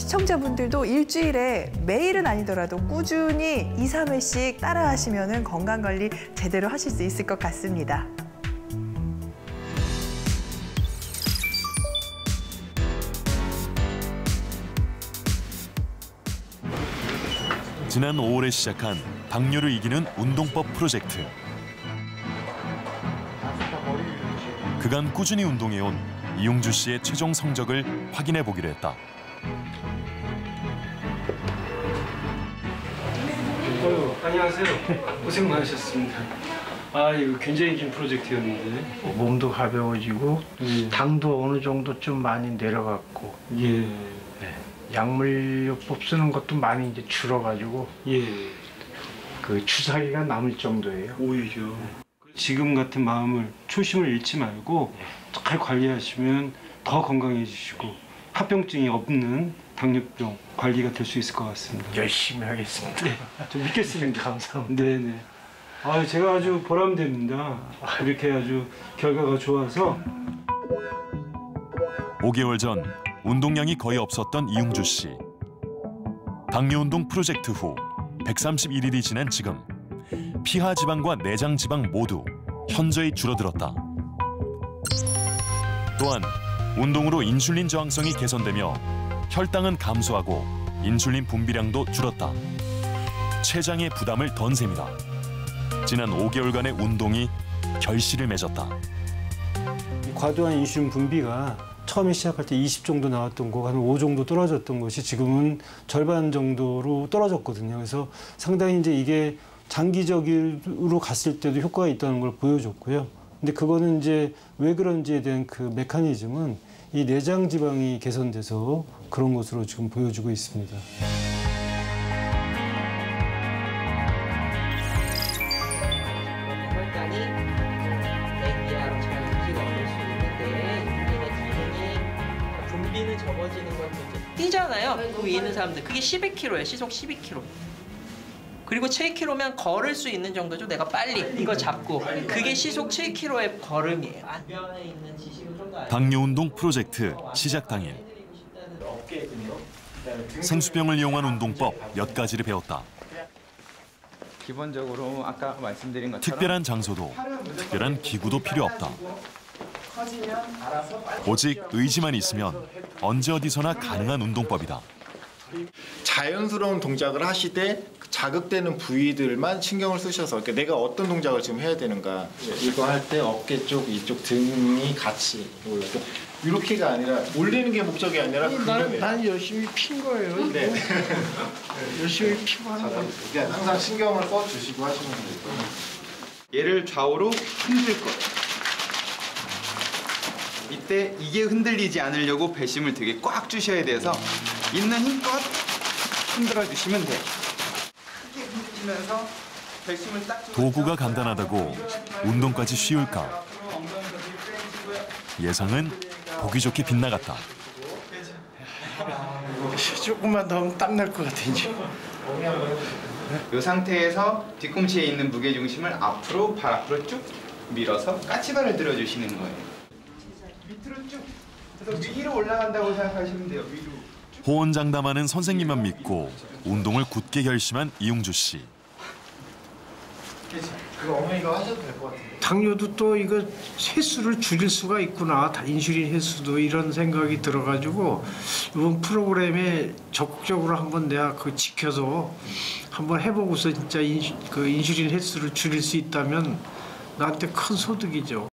시청자분들도 일주일에 매일은 아니더라도 꾸준히 2, 3회씩 따라 하시면 건강관리 제대로 하실 수 있을 것 같습니다. 지난 5월에 시작한 당뇨를 이기는 운동법 프로젝트. 그간 꾸준히 운동해온 이용주 씨의 최종 성적을 확인해 보기로 했다. 안녕하세요. 고생 많으셨습니다. 아 이거 굉장히 긴 프로젝트였는데. 몸도 가벼워지고 예. 당도 어느 정도 좀 많이 내려갔고 예. 약물요법 쓰는 것도 많이 이제 줄어가지고 예. 그 주사기가 남을 정도예요. 오히려 지금 같은 마음을 초심을 잃지 말고 잘 관리하시면 더 건강해지시고 합병증이 없는 당뇨병 관리가 될 수 있을 것 같습니다. 열심히 하겠습니다. 네, 좀 믿겠습니다. 감사합니다. 네네. 아 제가 아주 보람됩니다. 이렇게 아주 결과가 좋아서 5개월 전 운동량이 거의 없었던 이용주 씨. 당뇨 운동 프로젝트 후 131일이 지난 지금 피하 지방과 내장 지방 모두 현저히 줄어들었다. 또한 운동으로 인슐린 저항성이 개선되며 혈당은 감소하고 인슐린 분비량도 줄었다. 췌장의 부담을 던 셈이다. 지난 5개월간의 운동이 결실을 맺었다. 과도한 인슐린 분비가 처음에 시작할 때 20 정도 나왔던 거 한 5 정도 떨어졌던 것이 지금은 절반 정도로 떨어졌거든요. 그래서 상당히 이제 이게 장기적으로 갔을 때도 효과가 있다는 걸 보여줬고요. 근데 그거는 이제 왜 그런지에 대한 그 메커니즘은 이 내장 지방이 개선돼서 그런 것으로 지금 보여주고 있습니다. 뛰잖아요. 그 위에 있는 사람들 그게 12kg예요. 시속 12kg. 그리고 7km면 걸을 수 있는 정도죠. 내가 빨리 이거 잡고 그게 시속 7km의 걸음이에요. 안변에 있는 지식을 좀더 알고 당뇨 운동 프로젝트 시작 당일 생수병을 이용한 운동법 몇 가지를 배웠다. 기본적으로 아까 말씀드린 것처럼 특별한 장소도 특별한 기구도 필요 없다. 오직 의지만 있으면 언제 어디서나 가능한 운동법이다. 자연스러운 동작을 하시되 그 자극되는 부위들만 신경을 쓰셔서 그러니까 내가 어떤 동작을 지금 해야 되는가 이거 할 때 어깨 쪽 이쪽 등이 같이 올라가 이렇게가 아니라 올리는 게 목적이 아니라 난, 근육에 난 열심히 핀 거예요. 네. 열심히 피고 하는 거예요. 그러니까 항상 신경을 써 주시고 하시면 돼요. 얘를 좌우로 흔들 거예요. 이때 이게 흔들리지 않으려고 배심을 되게 꽉 주셔야 돼서 있는 힘껏 흔들어 주시면 돼요. 크게 흔드시면서 배심을 딱 도구가 간단하다고 운동까지 쉬울까? 예상은 보기 좋게 빗나갔다. 조금만 더 하면 땀날 것 같아 이제. 이 상태에서 뒤꿈치에 있는 무게 중심을 앞으로 발 앞으로 쭉 밀어서 까치발을 들어주시는 거예요. 밑으로 쭉. 그래서 위로 올라간다고 생각하시면 돼요. 위로. 호언장담하는 선생님만 믿고 운동을 굳게 결심한 이용주 씨. 그거 어머니가 하셔도 될 것 같아요. 당뇨도 또 이거 횟수를 줄일 수가 있구나. 다 인슐린 횟수도 이런 생각이 들어가지고 이번 프로그램에 적극적으로 한번 내가 그 지켜서 한번 해보고서 진짜 인, 그 인슐린 횟수를 줄일 수 있다면 나한테 큰 소득이죠.